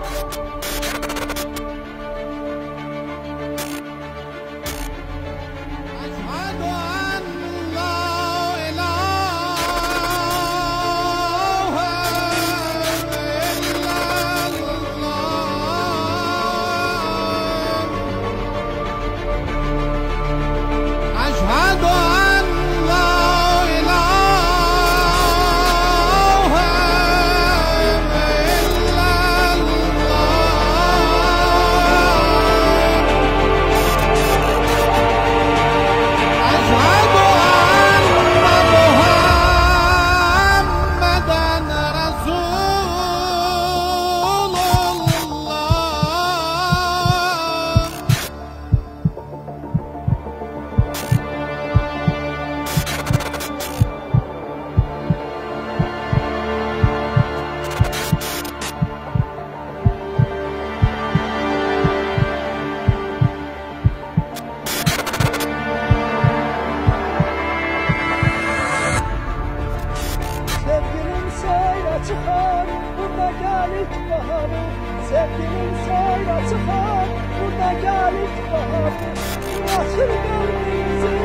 you gelip baharı Sevginin sayra çıkar Burada gelip baharı Bırakır gönlümüzü